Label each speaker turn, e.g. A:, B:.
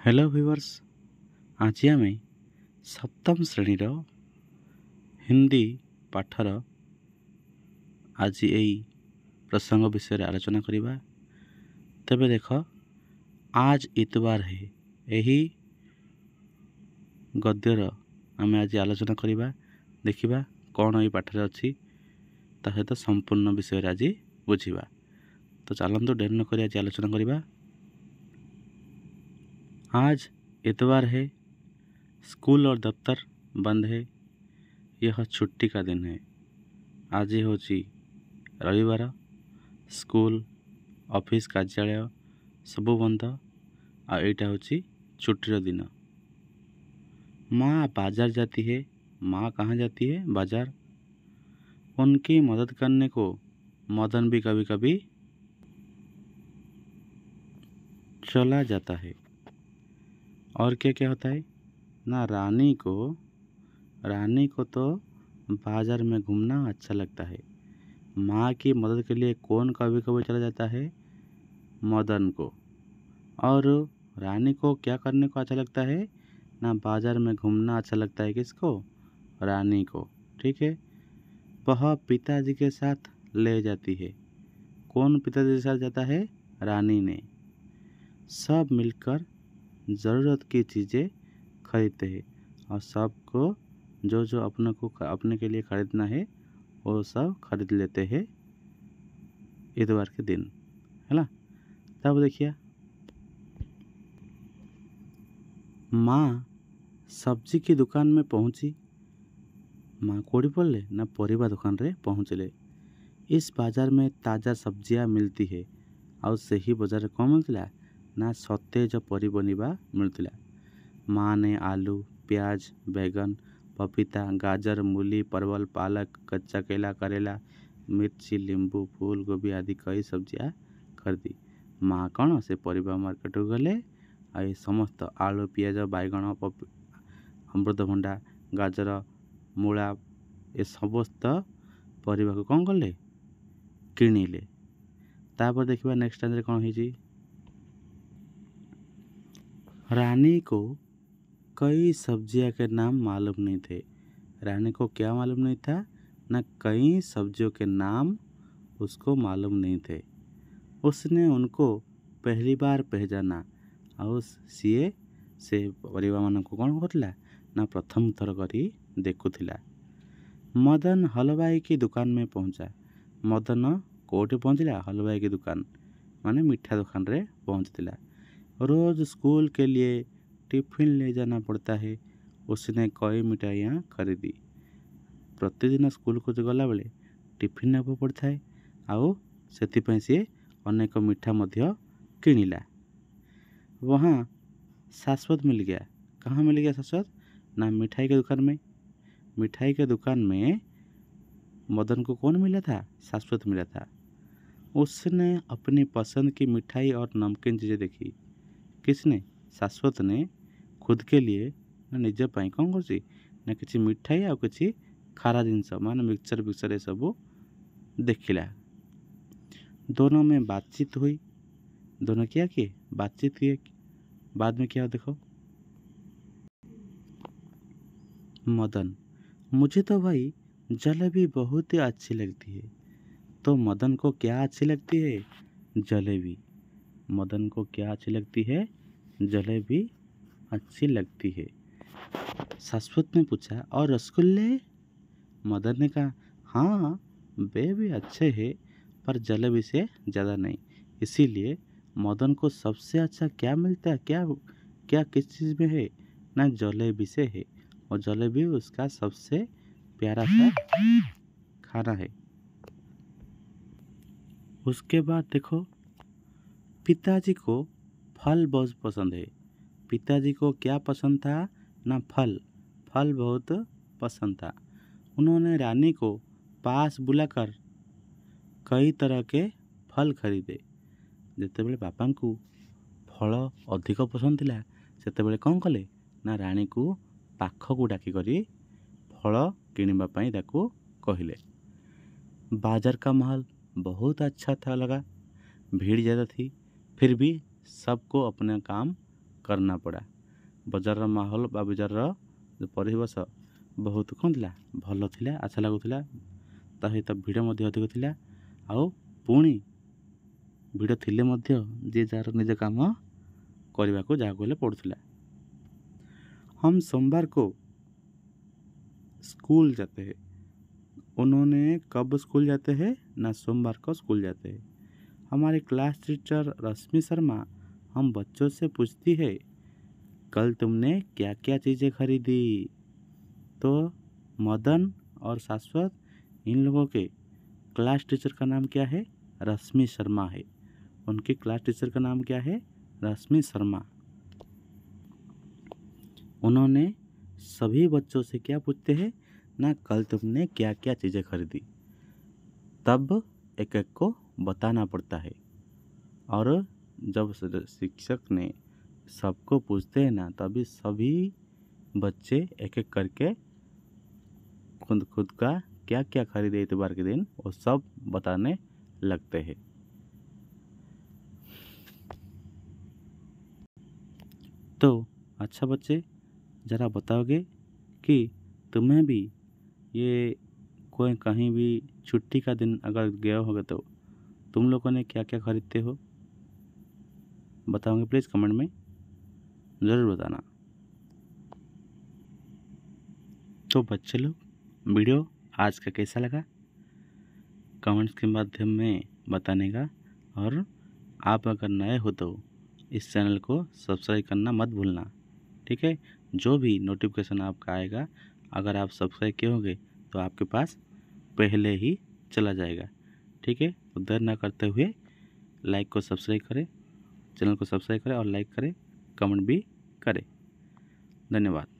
A: Hello ଭିଭର୍ସ ଆଜି ଆମେ ସପ୍ତମ ଶ୍ରେଣୀର ହିନ୍ଦୀ ପାଠର ଆଜି ଏଇ ପ୍ରସଙ୍ଗ ବିଷୟରେ ଆଲୋଚନା କରିବା ତେବେ ଦେଖ ଆଜ ଇତବାର ହେ ଏହି ଗଦ୍ୟର ଆମେ ଆଜି ଆଲୋଚନା କରିବା ଦେଖିବା କ'ଣ ଏଇ ପାଠରେ ଅଛି ତା ସହିତ ସମ୍ପୂର୍ଣ୍ଣ ବିଷୟରେ ଆଜି ବୁଝିବା ତ ଚାଲନ୍ତୁ ଡେରି ନକରି ଆଜି ଆଲୋଚନା କରିବା आज इतवार है स्कूल और दफ्तर बंद है यह छुट्टी का दिन है ଆଜି ହେଉଛି ରବିବାର ସ୍କୁଲ ଅଫିସ କାର୍ଯ୍ୟାଳୟ ସବୁ ବନ୍ଦ ଆଉ ଏଇଟା ହେଉଛି ଛୁଟିର ଦିନ माँ बाजार जाती है माँ कहाँ जाती है बाजार उनकी मदद करने को मदन भी कभी कभी चला जाता है और क्या क्या होता है? ना, रानी को रानी को तो बाज़ार में घूमना अच्छा लगता है। माँ की मदद के लिए कौन कभी कभी चला जाता है? मदन को। और रानी को क्या करने को अच्छा लगता है? ना, बाज़ार में घूमना अच्छा लगता है किसको? रानी को। ठीक है? वह पिताजी के साथ ले जाती है। कौन पिताजी के साथ जाता है? रानी ने। सब मिलकर ज़रूरत की चीज़ें खरीदते हैं। और सबको जो जो अपने को अपने के लिए ख़रीदना है, वो सब खरीद लेते हैं इतवार के दिन, है ना? तब देखिए। माँ सब्ज़ी की दुकान में पहुँची। माँ कौड़ी पड़े ना परिवार दुकान रे पहुँचले इस बाज़ार में ताज़ा सब्ज़ियाँ मिलती है, और सही बाज़ार कौन मिलता ନା ସତେଜ ପରିପନିବା ମିଳୁଥିଲା माँ ने आलू प्याज बैगन पपीता गाजर मूली परवल पालक कच्चा केला करेला मिर्ची नींबू फूल गोभी आदि कई सब्जियाँ खरीदी माँ କ'ଣ ସେ ପରିବା ମାର୍କେଟକୁ ଗଲେ ଆଉ ଏ ସମସ୍ତ ଆଳୁ ପିଆଜ ବାଇଗଣ ପପି ଅମୃତଭଣ୍ଡା ଗାଜର ମୂଳା ଏ ସମସ୍ତ ପରିବାକୁ କ'ଣ କଲେ କିଣିଲେ ତାପରେ ଦେଖିବା ନେକ୍ସଟ ଟାଇମ୍ରେ କ'ଣ ହେଇଛି रानी को कई सब्जियां के नाम मालूम नहीं थे रानी को क्या मालूम नहीं था ना कई सब्जियों के नाम उसको मालूम नहीं थे उसने उनको पहली बार पहचाना ଆଉ ସିଏ ସେ ପରିବାମାନଙ୍କୁ କ'ଣ କରୁଥିଲା ନା ପ୍ରଥମ ଥର କରି ଦେଖୁଥିଲା ମଦନ ହଲବାଇ କି ଦୁକାନ में ପହଞ୍ଚା ମଦନ କେଉଁଠି ପହଞ୍ଚିଲା ହଲବାଇ କି ଦୁକାନ ମାନେ ମିଠା ଦୋକାନରେ ପହଞ୍ଚିଥିଲା रोज़ स्कूल के लिए टिफिन ले जाना पड़ता है उसने कई मिठाइयाँ खरीदी ପ୍ରତିଦିନ ସ୍କୁଲକୁ ଗଲାବେଳେ ଟିଫିନ୍ ନେବାକୁ ପଡ଼ିଥାଏ ଆଉ ସେଥିପାଇଁ ସିଏ ଅନେକ ମିଠା ମଧ୍ୟ କିଣିଲା वहाँ शाश्वत मिल गया कहाँ मिल गया शाश्वत ना मिठाई के दुकान में मिठाई के दुकान में मदन को कौन मिला था शाश्वत मिला था उसने अपनी पसंद की मिठाई और नमकीन चीज़ें देखी किसने शाश्वत ने खुद के लिए ନା ନିଜ ପାଇଁ କ'ଣ କରୁଛି ନା କିଛି ମିଠାଇ ଆଉ କିଛି ଖାରା ଜିନିଷ ମାନେ ମିକ୍ସଚର ଫିକ୍ସଚର ଏସବୁ ଦେଖିଲା दोनों में बातचीत हुई दोनों क्या किए बातचीत किए बाद में क्या देखो मदन मुझे तो भाई जलेबी बहुत ही अच्छी लगती है तो मदन को क्या अच्छी लगती है जलेबी मदन को क्या अच्छी लगती है? जलेबी अच्छी लगती है। शाश्वत ने पूछा, और रसगुल्ले? मदन ने कहा हाँ वे भी अच्छे हैं, पर जलेबी से ज़्यादा नहीं। इसीलिए मदन को सबसे अच्छा क्या मिलता है? क्या क्या किस चीज़ में है? ना जलेबी से है, और जलेबी उसका सबसे प्यारा सा खाना है। उसके बाद देखो पिताजी को फल बहुत पसंद है पिताजी को क्या पसंद था ना फल फल बहुत पसंद था उन्होंने रानी को पास बुलाकर कई तरह के फल खरीदे ଯେତେବେଳେ ବାପାଙ୍କୁ ଫଳ ଅଧିକ ପସନ୍ଦ ଥିଲା ସେତେବେଳେ କ'ଣ କଲେ ନା ରାଣୀକୁ ପାଖକୁ ଡାକିକରି ଫଳ କିଣିବା ପାଇଁ ତାକୁ କହିଲେ बाजार का माहौल बहुत अच्छा था लगा भीड़ ज़्यादा थी फिर भी सबको अपना काम करना पड़ा ବଜାରର ମାହୋଲ ବା ବଜାରର ପରିବେଶ ବହୁତ କ'ଣ ଥିଲା ଭଲ ଥିଲା ଆଶା ଲାଗୁଥିଲା ତା ସହିତ ଭିଡ଼ ମଧ୍ୟ ଅଧିକ ଥିଲା ଆଉ ପୁଣି ଭିଡ଼ ଥିଲେ ମଧ୍ୟ ଯିଏ ଯାହାର ନିଜ କାମ କରିବାକୁ ଯାହାକୁ ହେଲେ ପଡ଼ୁଥିଲା हम सोमवार को स्कूल जाते हैं उन्होंने कब स्कूल जाते हैं ना सोमवार को स्कूल जाते हैं हमारी क्लास टीचर रश्मि शर्मा, हम बच्चों से पूछती है, कल तुमने क्या क्या चीज़ें खरीदी? तो मदन और शाश्वत, इन लोगों के क्लास टीचर का नाम क्या है? रश्मि शर्मा है। उनकी क्लास टीचर का नाम क्या है? रश्मि शर्मा। उन्होंने सभी बच्चों से क्या पूछते हैं? ना, कल तुमने क्या क्या चीज़ें खरीदी? तब एक एक को बताना पड़ता है। और जब शिक्षक ने सबको पूछते हैं ना, तभी सभी बच्चे एक एक करके खुद खुद का क्या क्या खरीदे इतवार के दिन, वो सब बताने लगते हैं। तो अच्छा बच्चे, ज़रा बताओगे कि तुम्हें भी ये कोई कहीं भी छुट्टी का दिन अगर गए होगे तो तुम लोगों ने क्या क्या खरीदते हो? बताओगे प्लीज़ कमेंट में? ज़रूर बताना। तो बच्चे लोग, वीडियो आज का कैसा लगा? कमेंट्स के माध्यम में बताने का और आप अगर नए हो तो इस चैनल को सब्सक्राइब करना मत भूलना, ठीक है? जो भी नोटिफिकेशन आपका आएगा, अगर आप सब्सक्राइब किए होंगे तो आपके पास पहले ही चला जाएगा। ठीक है? तो देर ना करते हुए लाइक को सब्सक्राइब करें चैनल को सब्सक्राइब करें और लाइक करें कमेंट भी करें। धन्यवाद।